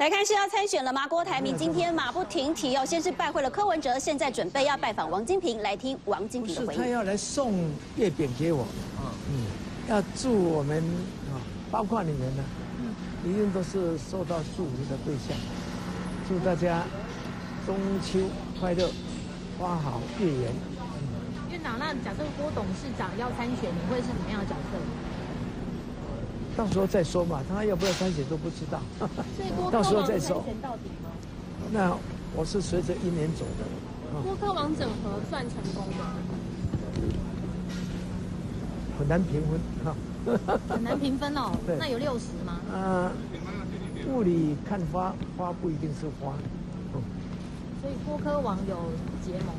来看是要参选了吗？郭台铭今天马不停蹄哦，先是拜会了柯文哲，现在准备要拜访王金平，来听王金平的回应。他要来送月饼给我，嗯，要祝我们啊，包括你们呢，一定都是受到祝福的对象。祝大家中秋快乐，花好月圆。院长，那假设郭董事长要参选，你会是什么样的角色？到时候再说嘛，他要不要参选都不知道。到时候再说。那我是随着一年走的。郭科王整合算成功吗？很难评分哈。很难评分哦。那有六十吗？呃，雾里看花，花不一定是花。所以郭科王有结盟。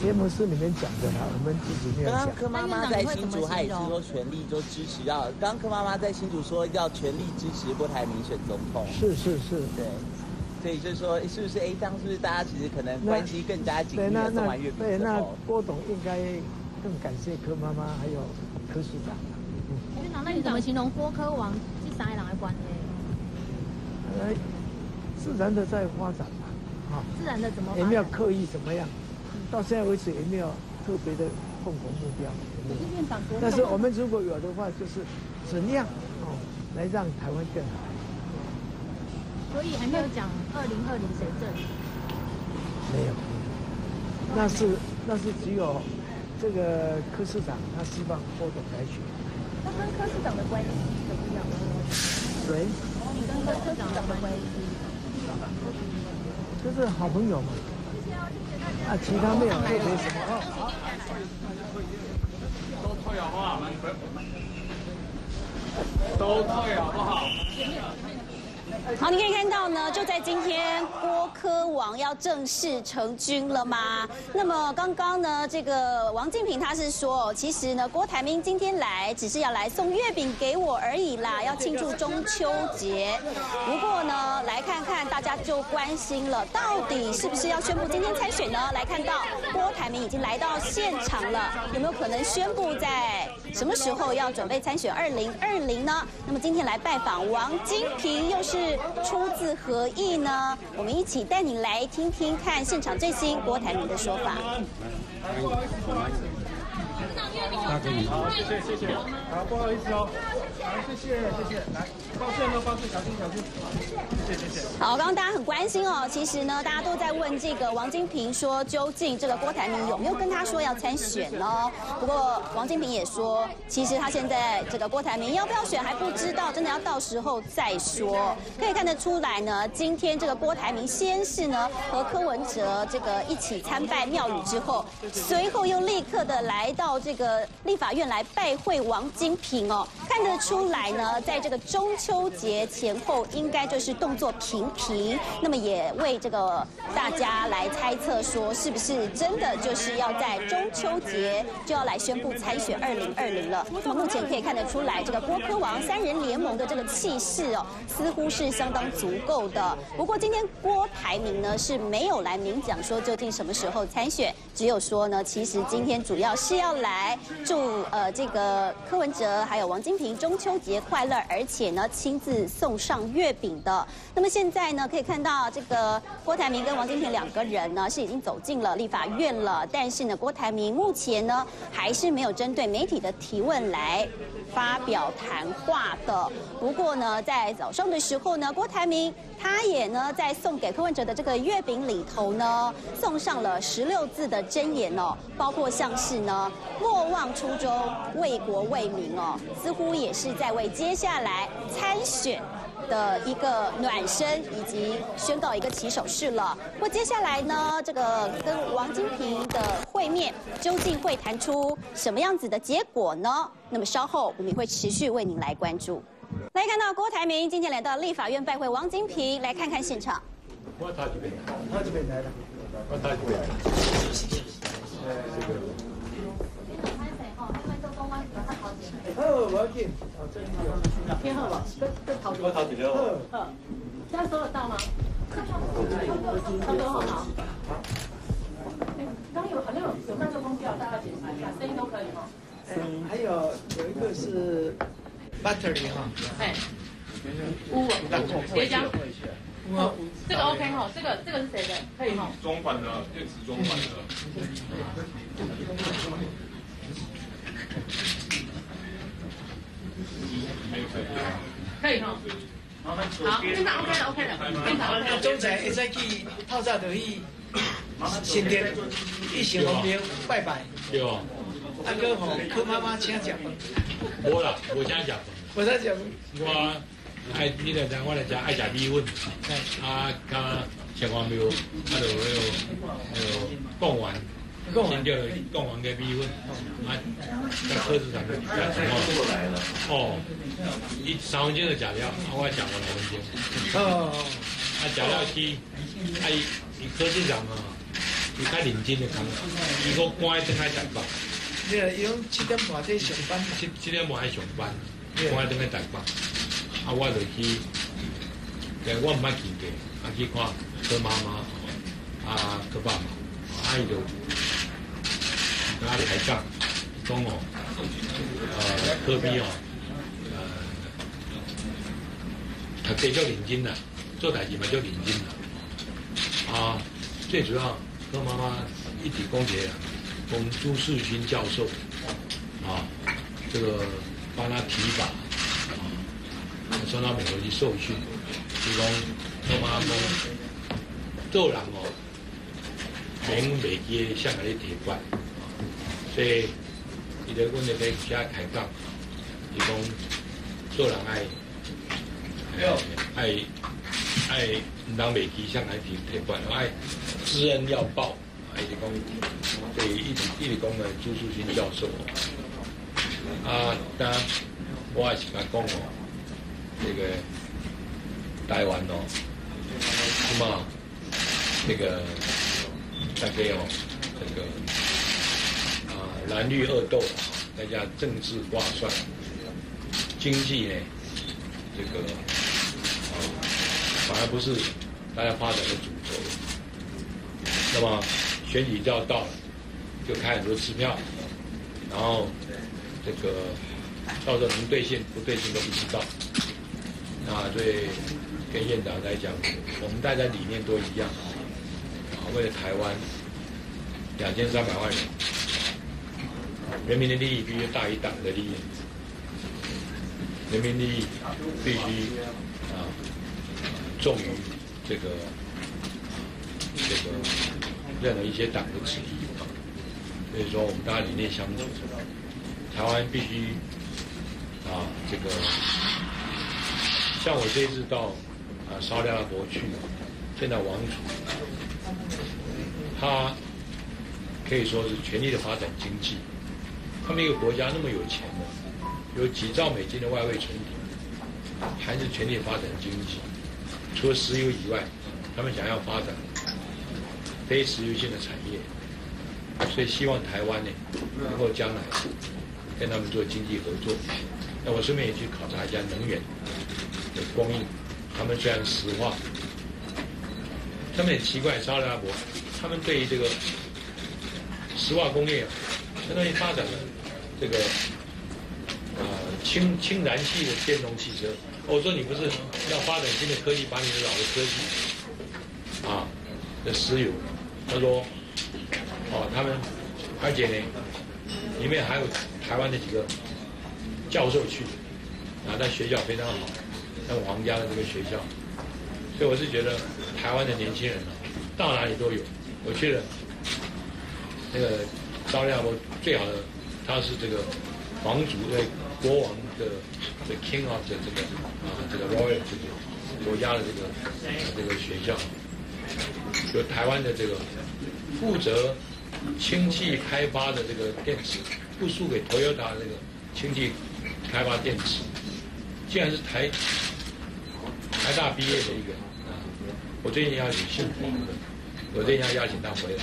节目是里面讲的啦，我们自己没有讲。刚刚柯妈妈在新竹，她也是说全力就支持要。刚刚柯妈妈在新竹说要全力支持郭台铭选总统。是是是，对。所以就是说，是不是 A 张？是不是大家其实可能关系更加紧密？那那对，那郭董应该更感谢柯妈妈还有柯市长。院长，那你怎么形容郭柯王是啥人的关系？呃，自然的在发展嘛，好。自然的怎么？也没有刻意怎么样。到现在为止也没有特别的共同目标。但是我们如果有的话，就是怎样哦来让台湾更好。所以还没有讲二零二零谁政？没有，那是那是只有这个柯市长他希望郭董来选。那跟柯市长的关系怎么样？谁？你跟柯市长的关系？就是好朋友嘛。啊，其他没有特别什么啊。都退好不好？都退好不好？好，你可以看到呢，就在今天，郭科王要正式成军了吗？那么刚刚呢，这个王金平他是说，其实呢，郭台铭今天来只是要来送月饼给我而已啦，要庆祝中秋节。不过呢，来看看大家就关心了，到底是不是要宣布今天参选呢？来看到郭台铭已经来到现场了，有没有可能宣布在什么时候要准备参选二零二零呢？那么今天来拜访王金平，又是。出自何意呢？我们一起带你来听听看现场最新郭台铭的说法。大哥，好，谢谢谢谢，好，不好意思哦，好，谢谢谢谢，来，抱歉哦，抱歉，小心小心，好，刚刚大家很关心哦，其实呢，大家都在问这个王金平说，究竟这个郭台铭有没有跟他说要参选呢？不过王金平也说，其实他现在这个郭台铭要不要选还不知道，真的要到时候再说。可以看得出来呢，今天这个郭台铭先是呢和柯文哲这个一起参拜庙宇之后，随后又立刻的来到这个。立法院来拜会王金平哦，看得出来呢，在这个中秋节前后，应该就是动作频频。那么也为这个大家来猜测说，是不是真的就是要在中秋节就要来宣布参选二零二零了？那么目前可以看得出来，这个郭科王三人联盟的这个气势哦，似乎是相当足够的。不过今天郭台铭呢是没有来明讲说究竟什么时候参选，只有说呢，其实今天主要是要来。祝呃这个柯文哲还有王金中秋节快乐，而且呢亲自送上月饼的。那么现在呢可以看到这个郭台铭跟王金平两个人呢是已经走进了立法院了，但是呢郭台铭目前呢还是没有针对媒体的提问来发表谈话的。不过呢在早上的时候呢郭台铭他也呢在送给柯文哲的这个月饼里头呢送上了十六字的箴言哦，包括像是呢。莫忘初衷，为国为民哦，似乎也是在为接下来参选的一个暖身，以及宣告一个起手式了。不过接下来呢，这个跟王金平的会面究竟会谈出什么样子的结果呢？那么稍后我们会持续为您来关注。来看到郭台铭今天来到立法院拜会王金平，来看看现场。好，我要进。偏好吧，跟跟陶姐。我陶姐了。好，这样收得到吗？收得好。好。哎，刚有好像有有麦克风掉，大家检查一下，声音都可以吗？嗯，还有有一个是 battery 哈。哎。乌啊，叠加。这个 OK 哈，这个这个是谁的？可以哈。中版的电池中版的。可以哈。好，现在 OK 了，OK 了，现在 OK 了。总裁会使去透早就去新店一行红庙拜拜。对哦。啊，哥吼，柯妈妈请食饭。无啦，无请食饭。无请食饭。我爱你来讲，我来食爱食米粉。啊，加城隍庙，啊，就迄个迄个贡丸，新叫贡丸嘅米粉。啊，在柯市场的底下情况。哦。伊三分钟就食了，啊，我食五六分钟。哦。啊，食了去，啊，伊伊柯市场啊，伊较认真的工，伊个关灯来台北。你啊，伊讲七点半在上班。七七点半喺上班，关灯来台北。啊，我就去，但我唔捌见过，啊去看柯妈妈，啊柯爸爸，啊伊就，啊抬杠，讲哦，呃柯比哦。呃他比较认真啦，做代志嘛叫认真啦。啊，最主要柯妈妈一提公杰，跟朱世勋教授，啊，这个帮他提拔，啊，送到美国去受训，提供柯妈妈做人哦，免袂记向来的铁板，所以伊在阮哋底下开讲，提供做人爱。爱爱唔当袂记向来提提关，爱知恩要报，一直讲对一直一直讲的朱树新教授啊，当我也是甲讲哦，这个台湾哦，是嘛？这个大家哦，这个蓝绿恶斗，大家政治挂帅，经济呢，这个。反而不是大家发展的主轴。那么选举就要到了，就开很多支票，然后这个到时候能兑现不兑现都不知道。那对跟院长来讲，我们大家理念都一样，啊，为了台湾两千三百万人，人民的利益必须大于党的利益，人民利益必须啊。重于这个这个任何一些党的旨意，所以说我们大家理念相同，台湾必须啊这个像我这次到啊沙特阿拉伯去见到王储，他可以说是全力的发展经济，他们一个国家那么有钱的，有几兆美金的外汇存底，还是全力发展经济。除了石油以外，他们想要发展非石油性的产业，所以希望台湾呢能够将来跟他们做经济合作。那我顺便也去考察一下能源的供应。他们虽然石化，他们很奇怪，沙特阿拉伯他们对于这个石化工业啊，相当于发展了这个呃氢氢燃气的电动汽车。我说你不是要发展新的科技，把你的老的科技啊的石油？他说哦，他们而且呢，里面还有台湾的几个教授去啊，在学校非常好，像皇家的这个学校，所以我是觉得台湾的年轻人呢，到哪里都有。我去了那个沙利阿伯最好的，他是这个皇族的国王的。The King of 的这个啊，这个 Royal 这个国家的这个这个学校，就台湾的这个负责氢气开发的这个电池，不输给 Toyota 这个氢气开发电池，竟然是台台大毕业的一个啊！我最近要请幸福，我最近要邀请他回，来。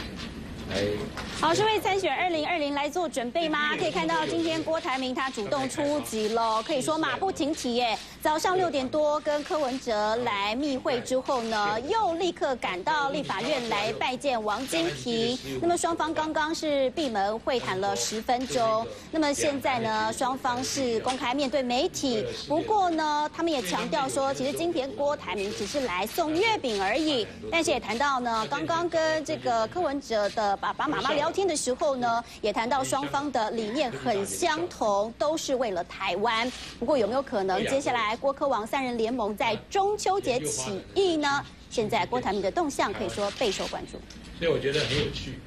好，是为参选二零二零来做准备吗？可以看到今天郭台铭他主动出击了，可以说马不停蹄耶。早上六点多跟柯文哲来密会之后呢，又立刻赶到立法院来拜见王金平。那么双方刚刚是闭门会谈了十分钟。那么现在呢，双方是公开面对媒体。不过呢，他们也强调说，其实今天郭台铭只是来送月饼而已。但是也谈到呢，刚刚跟这个柯文哲的爸爸妈妈聊天的时候呢，也谈到双方的理念很相同，都是为了台湾。不过有没有可能接下来郭科王三人联盟在中秋节起义呢？现在郭台铭的动向可以说备受关注。所以我觉得很有趣，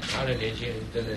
他的年轻人真的。